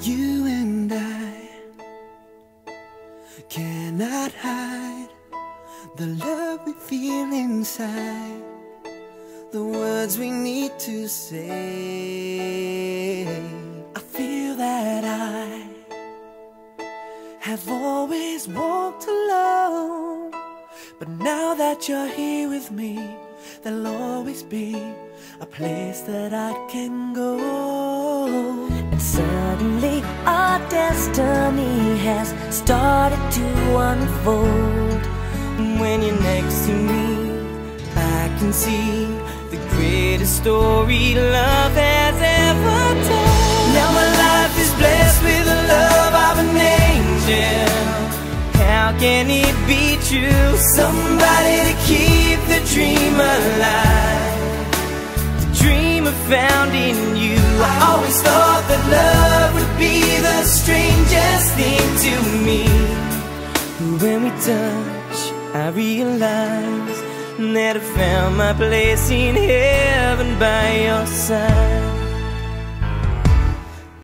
You and I cannot hide the love we feel inside, the words we need to say. I feel that I have always walked alone, but now that you're here with me, there'll always be a place that I can go. Destiny has started to unfold. When you're next to me, I can see the greatest story love has ever told. Now my life is blessed with the love of an angel. How can it be true? Somebody to keep the dream alive. The dream I found in you. To me. When we touch, I realize that I found my place in heaven by your side.